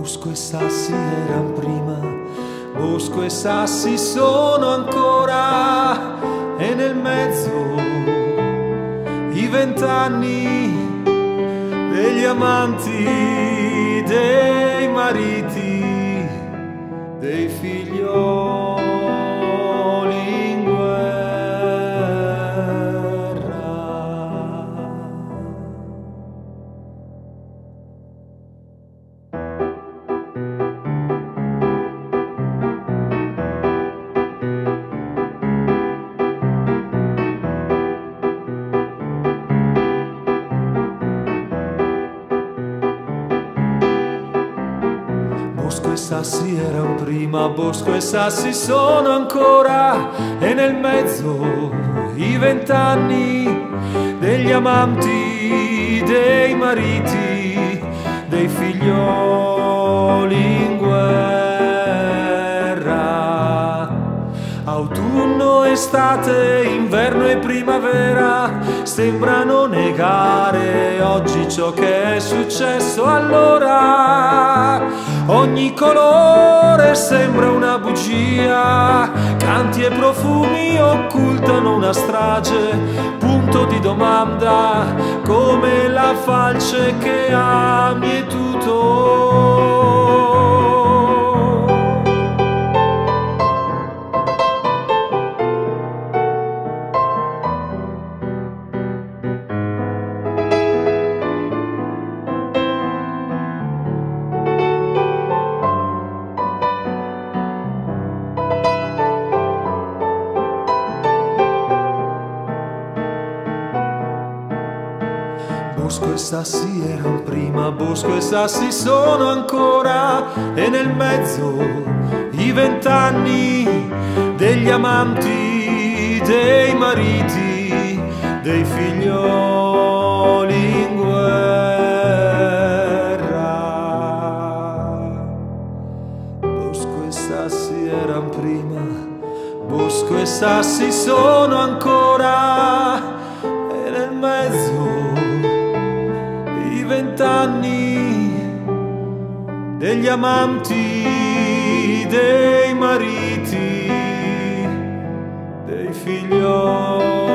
Bosco e sassi erano prima, bosco e sassi sono ancora, e nel mezzo i vent'anni degli amanti, dei sassi erano prima, bosco e sassi sono ancora, e nel mezzo i vent'anni degli amanti, dei mariti, dei figlioli in guerra. Autunno, estate, inverno e primavera sembrano negare oggi ciò che è successo allora. Ogni colore sembra una bugia, canti e profumi occultano una strage, punto di domanda come la falce che ha mietuto. Bosco e sassi erano prima, bosco e sassi sono ancora, e nel mezzo i vent'anni degli amanti, dei mariti, dei figlioli in guerra. Bosco e sassi erano prima, bosco e sassi sono ancora, e nel mezzo vent'anni degli amanti, dei mariti, dei figlioli.